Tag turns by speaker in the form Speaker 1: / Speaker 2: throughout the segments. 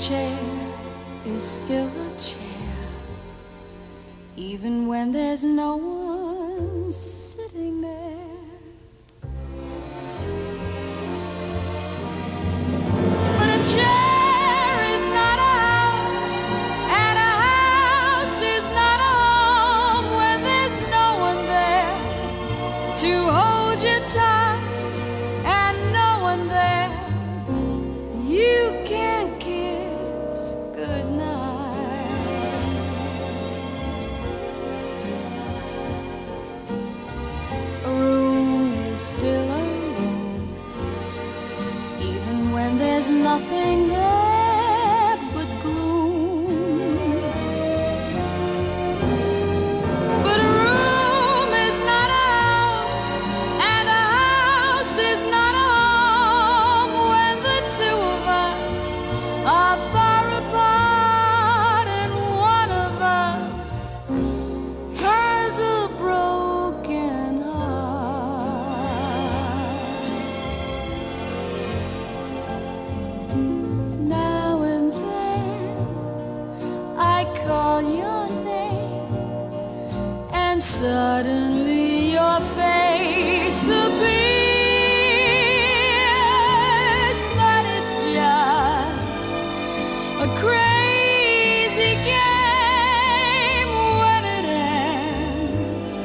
Speaker 1: chair is still a chair, even when there's no one. still alone, even when there's nothing there. suddenly your face appears, but it's just a crazy game. When it ends,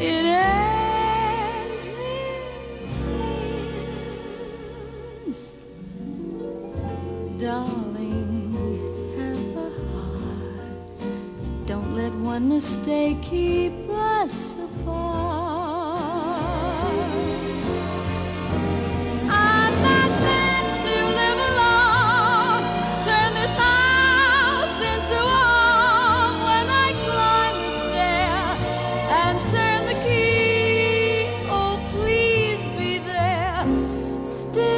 Speaker 1: it ends in tears. Don't. one mistake keep us apart. I'm not meant to live alone. Turn this house into when I climb the stair and turn the key. Oh, please be there. Still